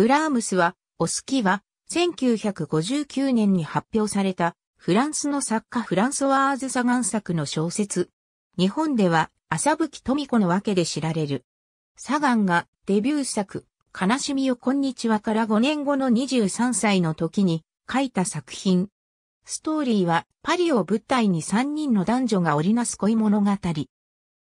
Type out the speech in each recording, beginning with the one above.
ブラームスは、お好きは、1959年に発表された、フランスの作家フランソワーズ・サガン作の小説。日本では、朝吹登水子の訳で知られる。サガンがデビュー作、悲しみよこんにちはから5年後の23歳の時に書いた作品。ストーリーはパリを舞台に3人の男女が織りなす恋物語。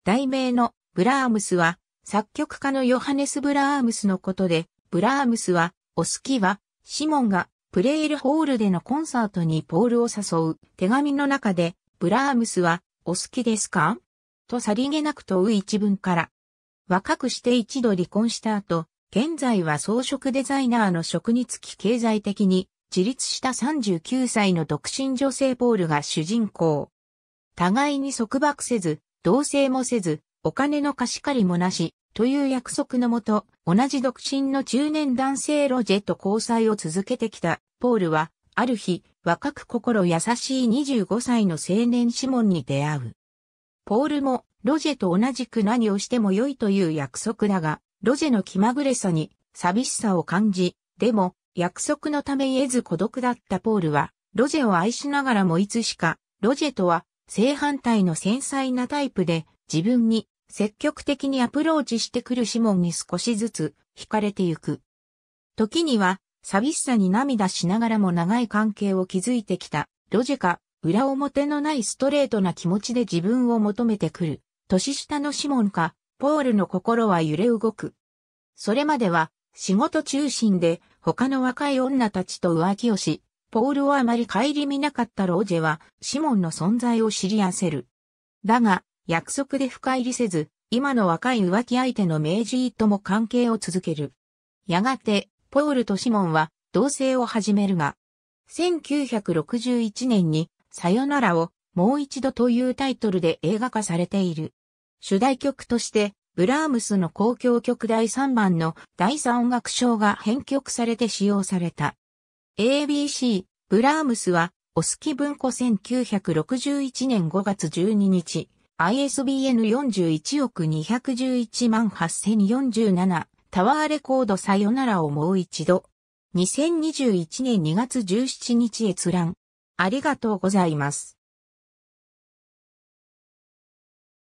題名のブラームスは作曲家のヨハネス・ブラームスのことで、ブラームスはお好きはシモンがプレイエルホールでのコンサートにポールを誘う手紙の中で、ブラームスはお好きですか？とさりげなく問う一文から。若くして一度離婚した後、現在は装飾デザイナーの職につき経済的に自立した39歳の独身女性ポールが主人公。互いに束縛せず、同棲もせず、お金の貸し借りもなし、という約束のもと、同じ独身の中年男性ロジェと交際を続けてきた、ポールは、ある日、若く心優しい25歳の青年シモンに出会う。ポールも、ロジェと同じく何をしても良いという約束だが、ロジェの気まぐれさに寂しさを感じ、でも、約束のため言えず孤独だったポールは、ロジェを愛しながらもいつしか、ロジェとは正反対の繊細なタイプで、自分に積極的にアプローチしてくるシモンに少しずつ惹かれてゆく。時には、寂しさに涙しながらも長い関係を築いてきた、ロジェか、裏表のないストレートな気持ちで自分を求めてくる。年下のシモンか、ポールの心は揺れ動く。それまでは、仕事中心で、他の若い女たちと浮気をし、ポールをあまり顧みなかったロジェは、シモンの存在を知り合せる。だが、約束で深入りせず、今の若い浮気相手のメイジーとも関係を続ける。やがて、ポールとシモンは同棲を始めるが、1961年にさよならをもう一度というタイトルで映画化されている。主題曲として、ブラームスの公共曲第3番の第3音楽章が編曲されて使用された。ABC、ブラームスは、オスキ文庫1961年5月12日、ISBN 41億211万8047、タワーレコードさよならをもう一度。2021年2月17日閲覧。ありがとうございます。